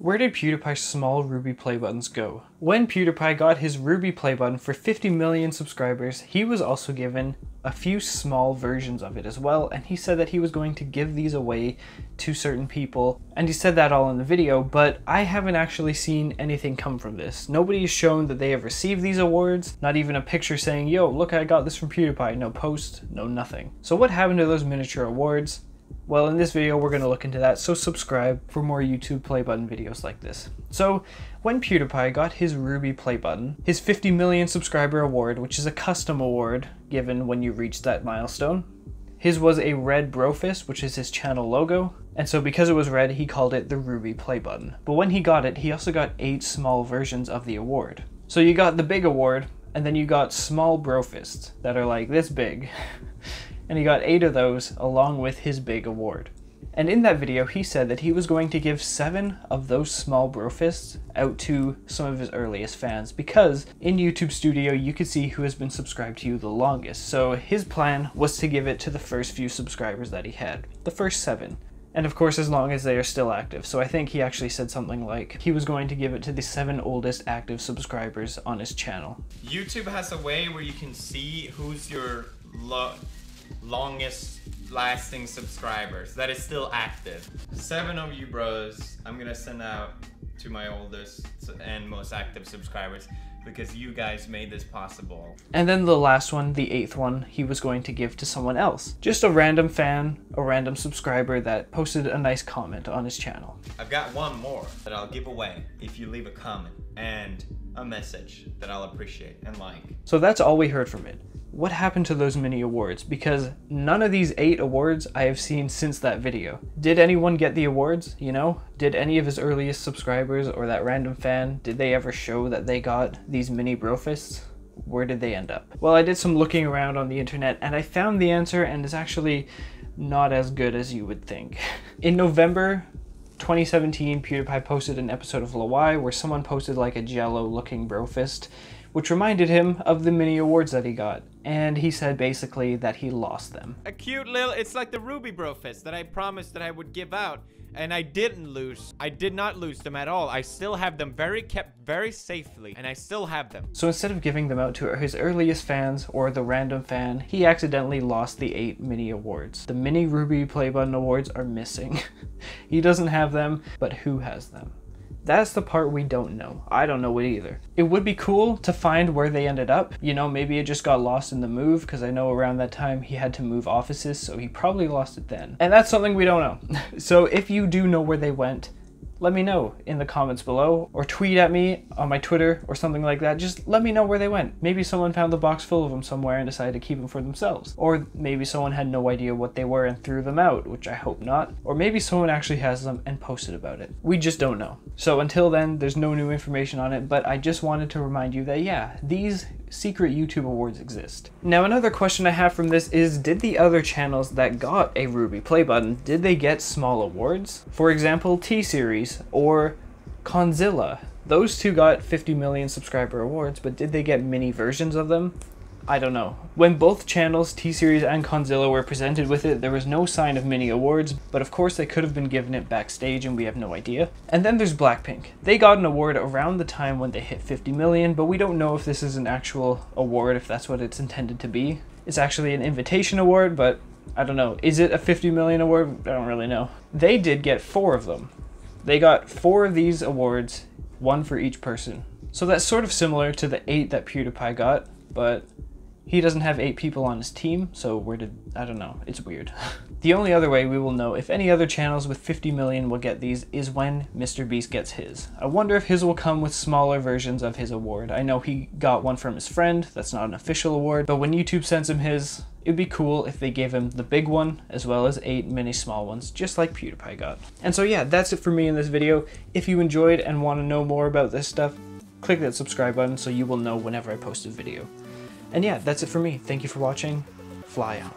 Where did PewDiePie's small Ruby play buttons go? When PewDiePie got his Ruby play button for 50 million subscribers, he was also given a few small versions of it as well, and he said that he was going to give these away to certain people, and he said that all in the video, but I haven't actually seen anything come from this. Nobody has shown that they have received these awards, not even a picture saying, yo, look, I got this from PewDiePie, no post, no nothing. So what happened to those miniature awards? Well, in this video, we're going to look into that, so subscribe for more YouTube play button videos like this. So, when PewDiePie got his Ruby play button, his 50 million subscriber award, which is a custom award given when you reach that milestone, his was a red Brofist, which is his channel logo, and so because it was red, he called it the Ruby play button. But when he got it, he also got eight small versions of the award. So you got the big award, and then you got small Brofists that are like this big. and he got eight of those along with his big award. And in that video, he said that he was going to give seven of those small brofists out to some of his earliest fans because in YouTube Studio, you can see who has been subscribed to you the longest. So his plan was to give it to the first few subscribers that he had, the first seven. And of course, as long as they are still active. So I think he actually said something like he was going to give it to the seven oldest active subscribers on his channel. YouTube has a way where you can see who's your longest lasting subscribers that is still active. Seven of you bros, I'm gonna send out to my oldest and most active subscribers because you guys made this possible. And then the last one, the eighth one, he was going to give to someone else. Just a random fan, a random subscriber that posted a nice comment on his channel. I've got one more that I'll give away if you leave a comment and a message that I'll appreciate and like. So that's all we heard from it what happened to those mini awards? Because none of these eight awards I have seen since that video. Did anyone get the awards, you know? Did any of his earliest subscribers or that random fan, did they ever show that they got these mini brofists? Where did they end up? Well, I did some looking around on the internet and I found the answer and it's actually not as good as you would think. In November 2017, PewDiePie posted an episode of LWIAY where someone posted like a jello looking brofist which reminded him of the mini awards that he got. And he said basically that he lost them. A cute little, it's like the Ruby Brofist that I promised that I would give out. And I didn't lose. I did not lose them at all. I still have them very kept very safely. And I still have them. So instead of giving them out to his earliest fans or the random fan, he accidentally lost the eight mini awards. The mini Ruby Play Button awards are missing. he doesn't have them, but who has them? That's the part we don't know. I don't know it either. It would be cool to find where they ended up. You know, maybe it just got lost in the move because I know around that time he had to move offices, so he probably lost it then. And that's something we don't know. so if you do know where they went, let me know in the comments below or tweet at me on my Twitter or something like that. Just let me know where they went. Maybe someone found the box full of them somewhere and decided to keep them for themselves. Or maybe someone had no idea what they were and threw them out, which I hope not. Or maybe someone actually has them and posted about it. We just don't know. So until then, there's no new information on it, but I just wanted to remind you that yeah, these secret YouTube awards exist. Now another question I have from this is did the other channels that got a Ruby play button, did they get small awards? For example, T-Series or Kondzilla. Those two got 50 million subscriber awards, but did they get mini versions of them? I don't know. When both channels, T-Series and Kondzilla, were presented with it, there was no sign of mini awards, but of course they could have been given it backstage and we have no idea. And then there's Blackpink. They got an award around the time when they hit 50 million, but we don't know if this is an actual award, if that's what it's intended to be. It's actually an invitation award, but I don't know. Is it a 50 million award? I don't really know. They did get four of them. They got four of these awards, one for each person. So that's sort of similar to the eight that PewDiePie got, but he doesn't have eight people on his team, so where did, I don't know, it's weird. the only other way we will know if any other channels with 50 million will get these is when Mr. Beast gets his. I wonder if his will come with smaller versions of his award. I know he got one from his friend, that's not an official award, but when YouTube sends him his, it'd be cool if they gave him the big one as well as eight mini small ones, just like PewDiePie got. And so yeah, that's it for me in this video. If you enjoyed and want to know more about this stuff, click that subscribe button so you will know whenever I post a video. And yeah, that's it for me. Thank you for watching. Fly on.